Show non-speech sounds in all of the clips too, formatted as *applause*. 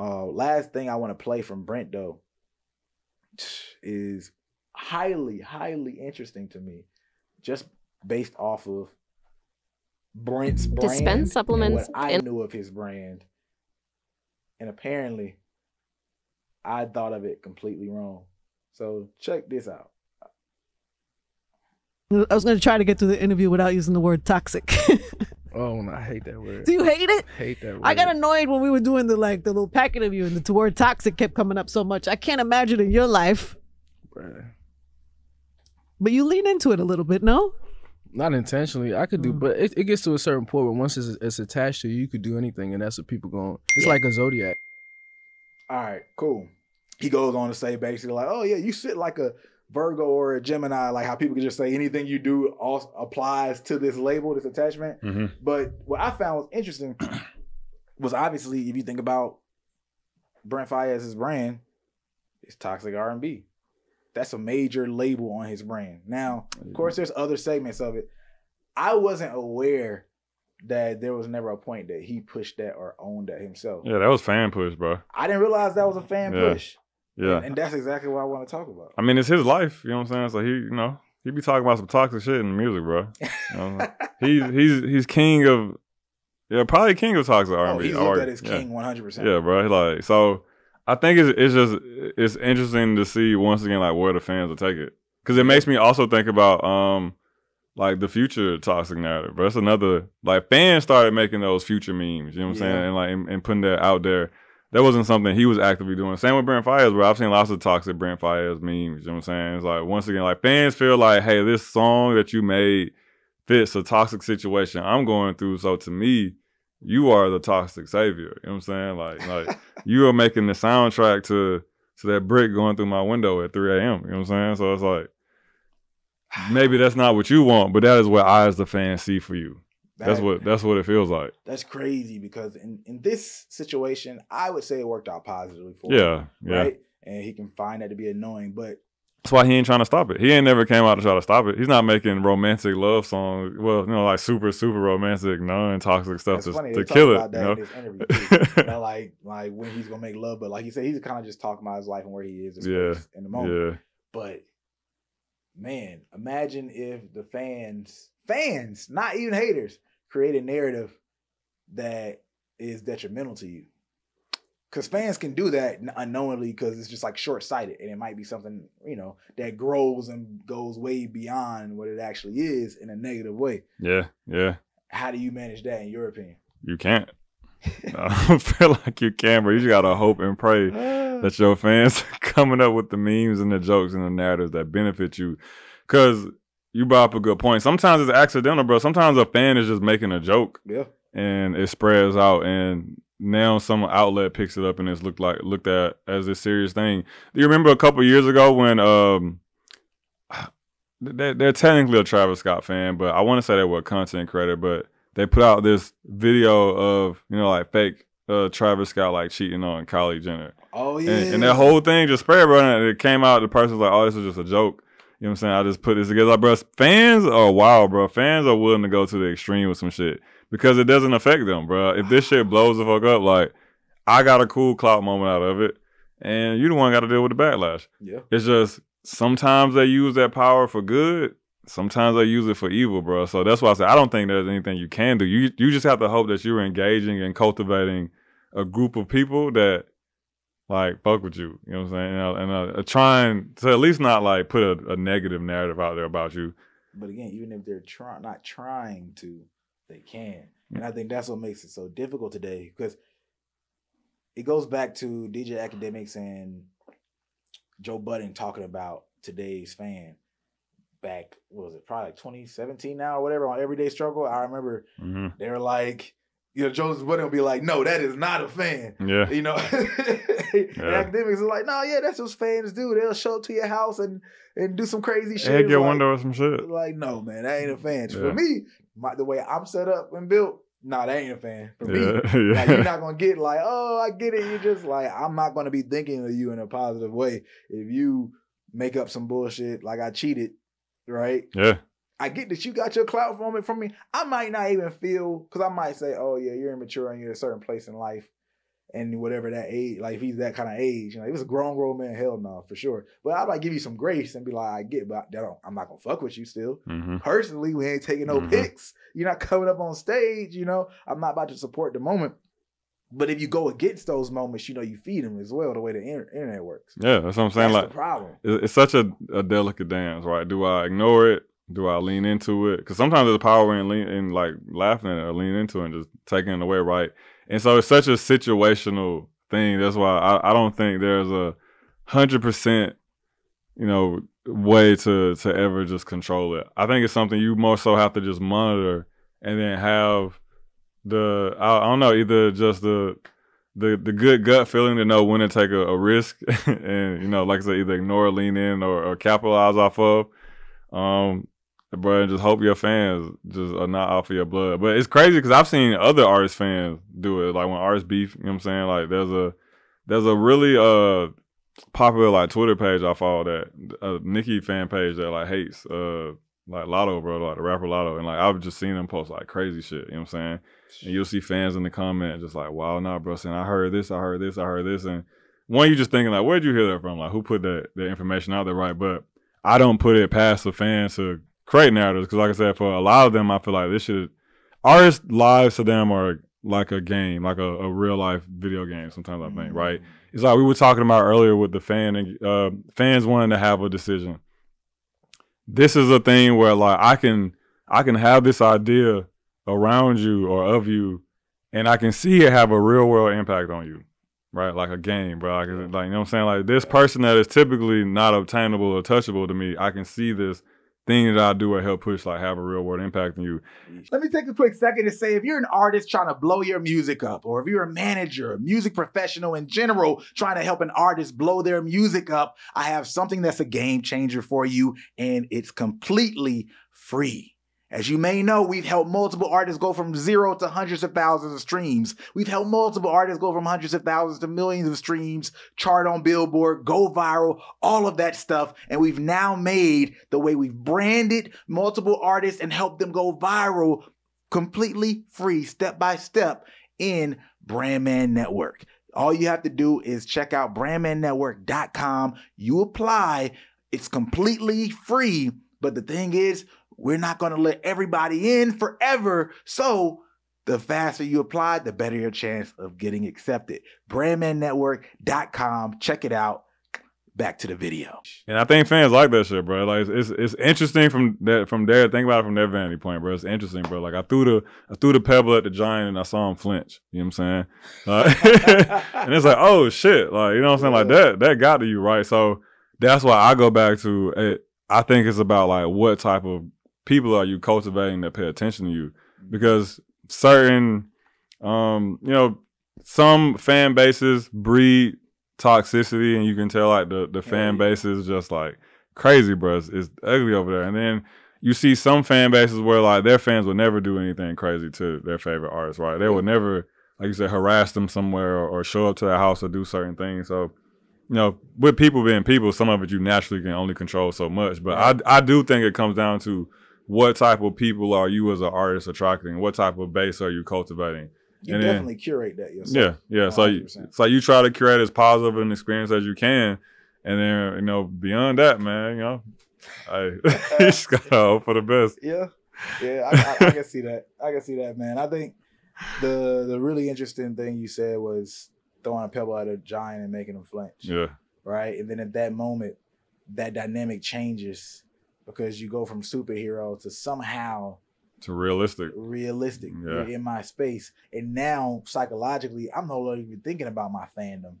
Uh, last thing I want to play from Brent though is highly, highly interesting to me, just based off of Brent's brand. Dispense and supplements What I and- knew of his brand, and apparently, I thought of it completely wrong. So check this out. I was going to try to get through the interview without using the word toxic. *laughs* Oh, no, I hate that word. Do you hate it? hate that word. I got annoyed when we were doing the like the little packet of you and the word toxic kept coming up so much. I can't imagine in your life, Bruh. but you lean into it a little bit, no? Not intentionally. I could do, Mm. but it, it gets to a certain point where once it's, it's attached to you, you could do anything, and that's what people going. It's Yeah. like a zodiac. All right, cool. He goes on to say basically like, oh yeah, you sit like a Virgo or a Gemini, like how people can just say anything you do also applies to this label, this attachment. Mm-hmm. But what I found was interesting *clears throat* was obviously if you think about Brent Faiyaz's brand, it's toxic R and B. That's a major label on his brand. Now, of course, there's other segments of it. I wasn't aware that there was never a point that he pushed that or owned that himself. Yeah, that was fan push, bro. I didn't realize that was a fan Yeah. push. Yeah. And, and that's exactly what I want to talk about. I mean, it's his life. You know what I'm saying? So he, you know, he be talking about some toxic shit in the music, bro. You know, *laughs* he's he's he's king of, yeah, probably king of toxic Oh, R&B. he's looked at as Yeah. king 100%. Yeah, bro. Like so, I think it's it's just it's interesting to see once again like where the fans will take it because it makes me also think about um like the future toxic narrative. But that's another like fans started making those future memes. You know what I'm saying? And like and, and putting that out there. That wasn't something he was actively doing. Same with Brent Faiyaz, bro. I've seen lots of toxic Brent Faiyaz memes. You know what I'm saying? It's like once again, like fans feel like, hey, this song that you made fits a toxic situation I'm going through. So to me, you are the toxic savior. You know what I'm saying? Like, like *laughs* you are making the soundtrack to to that brick going through my window at 3 a.m. You know what I'm saying? So it's like maybe that's not what you want, but that is what I as the fan see for you. That's what that's what it feels like. That's crazy because in, in this situation, I would say it worked out positively for Yeah, him. yeah. Right? And he can find that to be annoying. But That's why he ain't trying to stop it. He ain't never came out to try to stop it. He's not making romantic love songs. Well, you know, like super, super romantic, non-toxic stuff it's to, funny, to kill it. about You that know? in this interview too. You *laughs* know, like like when he's gonna make love, but like he said, he's kind of just talking about his life and where he is Yeah, in the moment. yeah. But man, imagine if the fans, fans, not even haters, create a narrative that is detrimental to you. Because fans can do that unknowingly because it's just like short sighted and it might be something, you know, that grows and goes way beyond what it actually is in a negative way. Yeah, yeah. How do you manage that in your opinion? You can't. *laughs* I don't feel like you can, but you just gotta hope and pray *sighs* that your fans *laughs* are coming up with the memes and the jokes and the narratives that benefit you. Cause you brought up a good point. Sometimes it's accidental, bro. Sometimes a fan is just making a joke Yeah. and it spreads out and now some outlet picks it up and it's looked like looked at as a serious thing. Do you remember a couple years ago when um they're, they're technically a Travis Scott fan, but I want to say they were a content creator, but they put out this video of, you know, like fake uh, Travis Scott like cheating on Kylie Jenner. Oh yeah. And, and that whole thing just spread, bro. And it came out, the person was like, oh, this is just a joke. You know what I'm saying? I just put this together. Like, bro, fans are wild, bro. Fans are willing to go to the extreme with some shit because it doesn't affect them, bro. If this shit blows the fuck up, like, I got a cool clout moment out of it, and you the one got to deal with the backlash. Yeah. It's just sometimes they use that power for good. Sometimes they use it for evil, bro. So that's why I say I don't think there's anything you can do. You you just have to hope that you're engaging and cultivating a group of people that like fuck with you. You know what I'm saying? And, and uh, trying to at least not like put a, a negative narrative out there about you. But again, even if they're trying, not trying to, they can. And I think that's what makes it so difficult today because it goes back to DJ Akademiks and Joe Budden talking about today's fan back, what was it, probably like 2017 now or whatever on Everyday Struggle. I remember hmm they were like, you know, Joe Budden would be like, no, that is not a fan. Yeah. You know, *laughs* and Akademiks are like, no, yeah, that's what fans do. They'll show up to your house and and do some crazy shit. Egg your Like- window or some shit. like, no, man, that ain't a fan. Yeah. For me, my, the way I'm set up and built, nah, that ain't a fan. For me, Yeah, *laughs* like, you're not gonna get like, oh, I get it. You're just like, I'm not gonna be thinking of you in a positive way if you make up some bullshit like I cheated, right? Yeah. I get that you got your clout from it from me. I might not even feel because I might say, oh yeah, you're immature and you're at a certain place in life, and whatever that age, like if he's that kind of age, you know, if it's a grown grown man, hell no, for sure. But I might give you some grace and be like, I get, but I I'm not gonna fuck with you still. hmm Personally, we ain't taking no Mhm. pics. You're not coming up on stage, you know. I'm not about to support the moment. But if you go against those moments, you know, you feed them as well, the way the internet works. Yeah, that's what I'm saying. That's like the problem. it's such a, a delicate dance, right? Do I ignore it? Do I lean into it? Because sometimes there's power in lean in like laughing at it or leaning into it and just taking it away, right? And so it's such a situational thing. That's why I, I don't think there's a hundred percent, you know, way to to ever just control it. I think it's something you more so have to just monitor and then have the I, I don't know either just the the the good gut feeling to know when to take a, a risk *laughs* and you know like I said either ignore lean in or, or capitalize off of um bro just hope your fans just are not off of your blood but it's crazy because I've seen other artist fans do it like when artists beef you know what I'm saying like there's a there's a really uh popular like Twitter page I follow that a Nicki fan page that like hates uh like Latto bro like the rapper Latto and like I've just seen them post like crazy shit you know what I'm saying and you'll see fans in the comment just like, wow, nah, bro, saying I heard this, I heard this, I heard this. And one, you just thinking like, where'd you hear that from? Like, who put that, that information out there, right? But I don't put it past the fans to create narratives because, like I said, for a lot of them, I feel like this should, artists' lives to them are like a game, like a, a real life video game. Sometimes I think, right? It's like we were talking about earlier with the fan and uh, fans wanting to have a decision. This is a thing where like I can I can have this idea around you or of you, and I can see it have a real world impact on you, right? Like a game, bro. Like, like you know what I'm saying? Like this person that is typically not obtainable or touchable to me, I can see this thing that I do or help push like have a real world impact on you. Let me take a quick second to say if you're an artist trying to blow your music up, or if you're a manager, a music professional in general trying to help an artist blow their music up, I have something that's a game changer for you, and it's completely free. As you may know, we've helped multiple artists go from zero to hundreds of thousands of streams. We've helped multiple artists go from hundreds of thousands to millions of streams, chart on Billboard, go viral, all of that stuff. And we've now made the way we've branded multiple artists and helped them go viral completely free, step by step in Brandman Network. All you have to do is check out brandmannetwork.com. You apply, it's completely free. But the thing is, we're not going to let everybody in forever. So the faster you apply, the better your chance of getting accepted. Brandmannetwork.com. Check it out. Back to the video. And I think fans like that shit, bro. Like it's it's, interesting from that from there. think about it from their vanity point, bro. It's interesting, bro. Like I threw the I threw the pebble at the giant and I saw him flinch. You know what I'm saying? *laughs* And it's like, oh shit, like you know what I'm saying? Like that that got to you, right? So that's why I go back to it. I think it's about like what type of people are you cultivating that pay attention to you? Because certain um you know some fan bases breed toxicity and you can tell like the the fan base is just like crazy bro it's, it's ugly over there. And then you see some fan bases where like their fans will never do anything crazy to their favorite artist right? They will never like you said harass them somewhere or, or show up to their house or do certain things. So you know, with people being people, some of it you naturally can only control so much. But I I do think it comes down to what type of people are you as an artist attracting? What type of base are you cultivating? You And then- definitely curate that yourself. Yeah, yeah. So you, 100%. so you try to create as positive an experience as you can, and then you know beyond that, man, you know, I *laughs* just gotta *laughs* hope for the best. Yeah, yeah, I, I, I can see that. I can see that, man. I think the the really interesting thing you said was throwing a pebble at a giant and making him flinch, Yeah, right? And then at that moment, that dynamic changes because you go from superhero to somehow to realistic. realistic. Yeah. You're in my space, and now psychologically, I'm no longer even thinking about my fandom.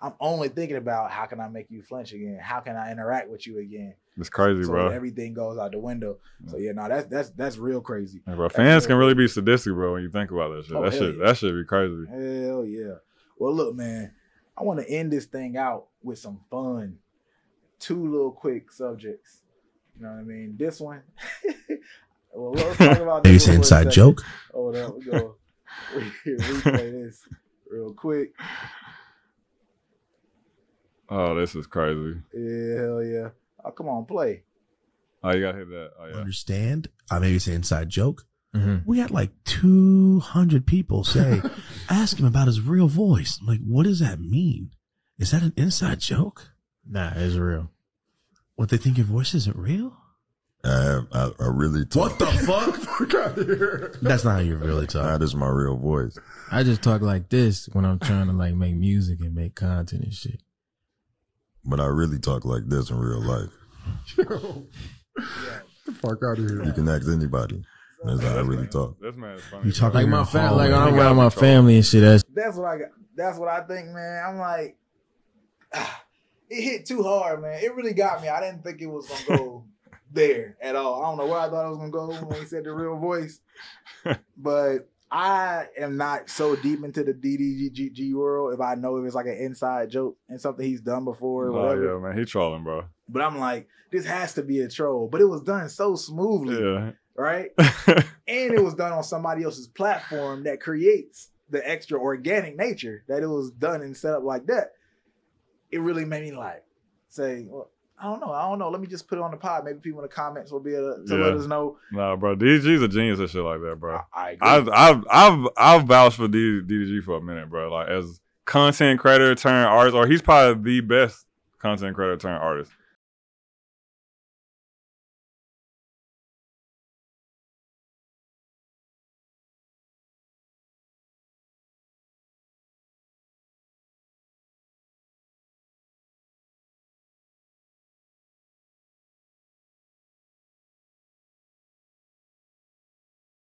I'm only thinking about how can I make you flinch again? How can I interact with you again? It's crazy, so bro. everything goes out the window. So yeah, no, that's that's that's real crazy. Hey, bro, fans can really be sadistic, bro. When you think about that shit, Oh, that shit, yeah. that should be crazy. Hell yeah. Well, look, man, I want to end this thing out with some fun. Two little quick subjects. You know what I mean? This one. *laughs* well, let's talk about *laughs* Maybe this it's an one for a inside second. joke. Hold up, we go *laughs* re- replay this real quick. Oh, this is crazy. Yeah, hell yeah. Oh, come on, play. Oh, you gotta hit that. Oh yeah. Understand? I maybe it's an inside joke. Mhm. We had like 200 people say, ask him about his real voice. I'm like, what does that mean? Is that an inside joke? Nah, it's real. What they think your voice isn't real? I, I, I really talk. What the fuck? *laughs* Fuck out of here. That's not how you really talk. That is my real voice. I just talk like this when I'm trying to like make music and make content and shit. But I really talk like this in real life. the fuck out of here. You can ask anybody. That's how I really man- talk. This man is funny. You talk Like my your fam, like I'm around my family and shit. That's That's what I got. That's what I think, man. I'm like, ah, it hit too hard, man. It really got me. I didn't think it was gonna go *laughs* there at all. I don't know where I thought it was gonna go when he said the real voice, *laughs* but I am not so deep into the DDGG world if I know if it's like an inside joke and something he's done before or Oh whatever. yeah, man, he trolling, bro. But I'm like, this has to be a troll. But it was done so smoothly, Yeah. right? *laughs* and it was done on somebody else's platform that creates the extra organic nature that it was done and set up like that. It really made me like say, well, I don't know, I don't know. Let me just put it on the pod. Maybe people in the comments will be able to, to let us know. nah, bro. DDG's a genius and shit like that, bro. I, I agree. I've I've I've I've vouched for DDG for a minute, bro. Like as content creator turned artist, or he's probably the best content creator turned artist.